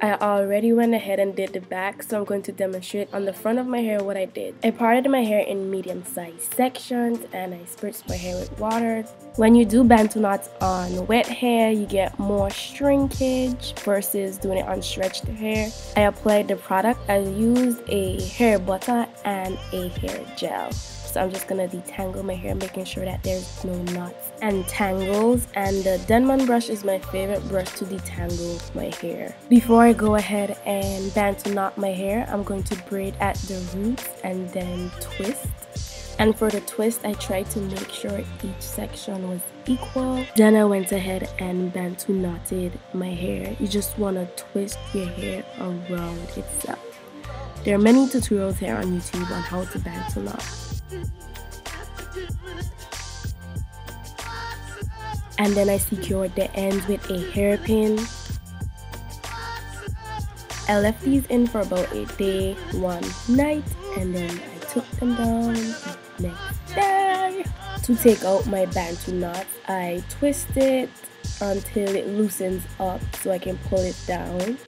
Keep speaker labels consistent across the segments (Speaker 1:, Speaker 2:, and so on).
Speaker 1: I already went ahead and did the back so I'm going to demonstrate on the front of my hair what I did. I parted my hair in medium sized sections and I spritzed my hair with water. When you do bantu knots on wet hair you get more shrinkage versus doing it on stretched hair. I applied the product. I used a hair butter and a hair gel. So I'm just gonna detangle my hair, making sure that there's no knots and tangles. And the Denman brush is my favorite brush to detangle my hair. Before I go ahead and bantu knot my hair, I'm going to braid at the roots and then twist. And for the twist, I tried to make sure each section was equal. Then I went ahead and bantu knotted my hair. You just want to twist your hair around itself. There are many tutorials here on YouTube on how to bantu knot. And then I secured the ends with a hairpin. I left these in for about a day, one night, and then I took them down the next day. To take out my bantu knot, I twist it until it loosens up so I can pull it down.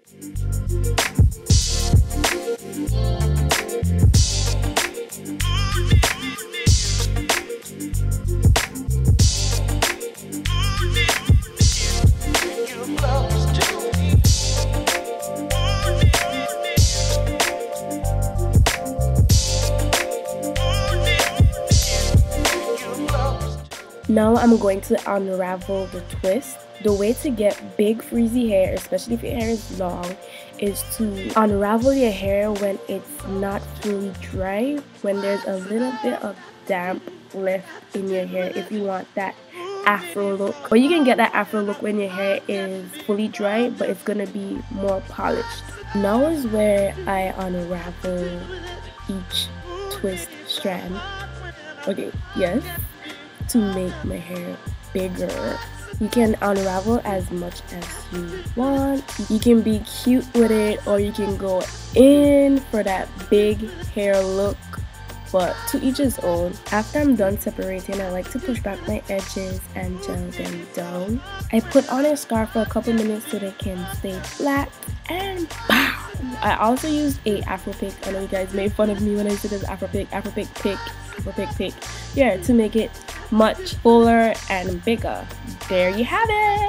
Speaker 1: Now I'm going to unravel the twist. The way to get big frizzy hair, especially if your hair is long, is to unravel your hair when it's not fully dry, when there's a little bit of damp left in your hair if you want that afro look. Or you can get that afro look when your hair is fully dry, but it's gonna be more polished. Now is where I unravel each twist strand. Okay, yes to make my hair bigger. You can unravel as much as you want. You can be cute with it or you can go in for that big hair look but to each his own. After I'm done separating, I like to push back my edges and gel them down. I put on a scarf for a couple minutes so they can stay flat and bow! I also used a afro pick. I know you guys made fun of me when I said this afro pick, afro pick, pick, afro pick, pick. Yeah, to make it much fuller and bigger. There you have it!